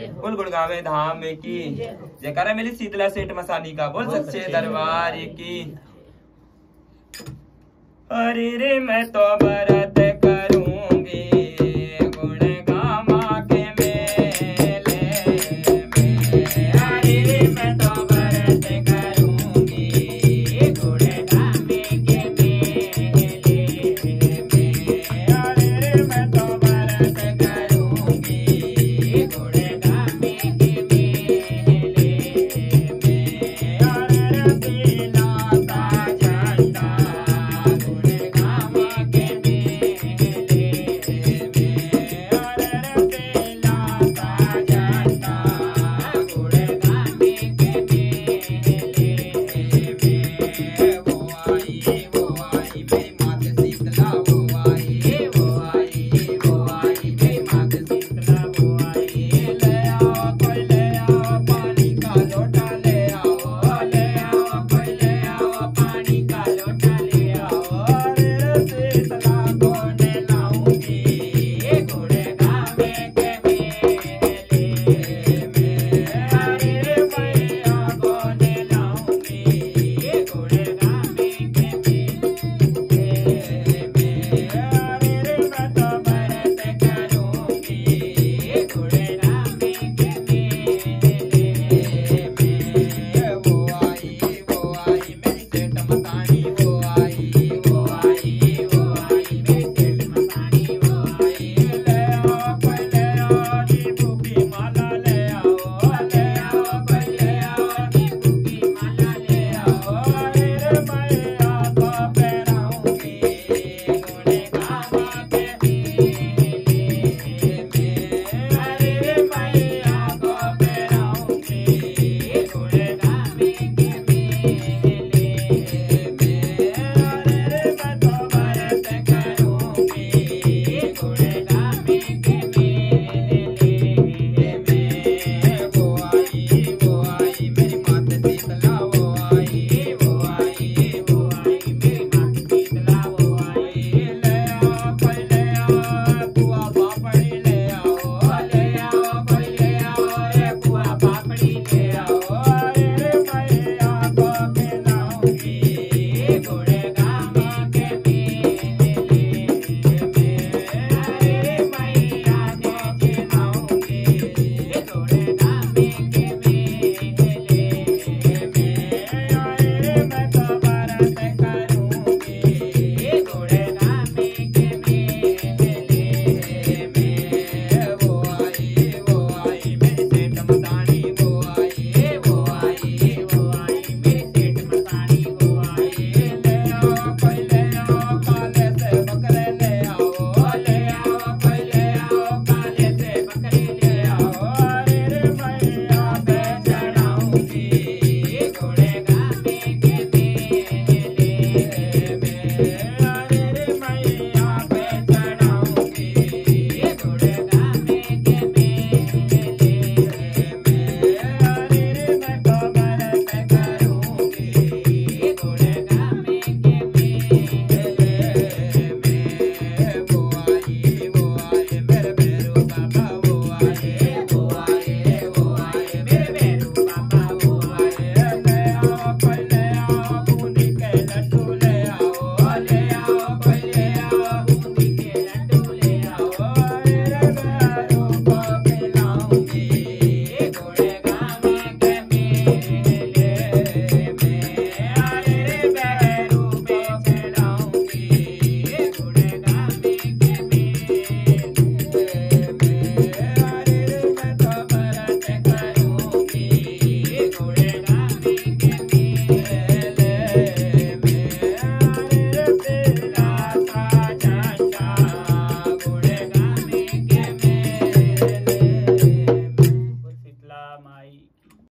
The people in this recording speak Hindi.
बोल गुड़गावे धाम की। जयकारा मिली शीतला सेठ मसानी का। बोल सच्चे दरबार की। अरे रे मैं तो बरा